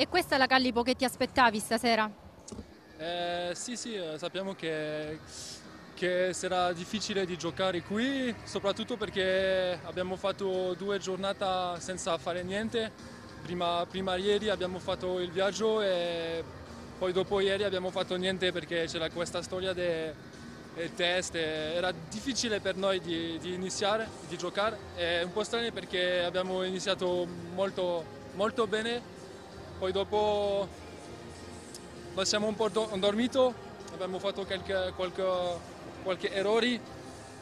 E questa è la Callipo che ti aspettavi stasera? Eh, sì, sì, eh, sappiamo che, che sarà difficile di giocare qui, soprattutto perché abbiamo fatto due giornate senza fare niente. Prima, prima ieri abbiamo fatto il viaggio e poi dopo ieri abbiamo fatto niente perché c'era questa storia del test. Era difficile per noi di, di iniziare, di giocare. È un po' strano perché abbiamo iniziato molto, molto bene poi dopo noi siamo un po' dormito, abbiamo fatto qualche, qualche, qualche errore,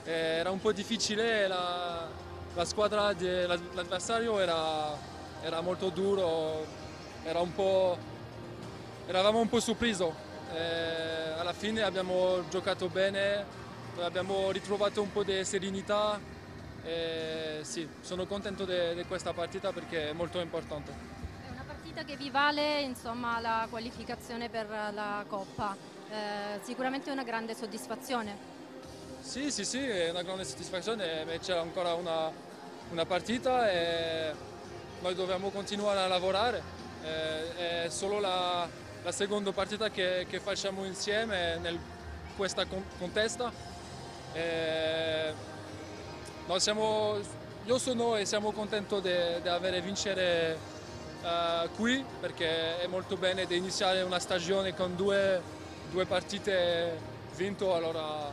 era un po' difficile, la, la squadra dell'avversario era, era, molto duro, era un eravamo un po' sorpresi. alla fine abbiamo giocato bene, abbiamo ritrovato un po' di serenità. E sì, sono contento di questa partita perché è molto importante partita che vi vale insomma, la qualificazione per la Coppa, eh, sicuramente una grande soddisfazione. Sì, sì, sì, è una grande soddisfazione, c'è ancora una, una, partita e noi dobbiamo continuare a lavorare, eh, è solo la, la seconda partita che, che, facciamo insieme in questa contesta. E siamo, io sono e siamo contenti di avere vincere uh, qui perché è molto bene di iniziare una stagione con due, due partite vinto, allora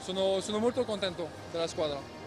sono, sono molto contento della squadra.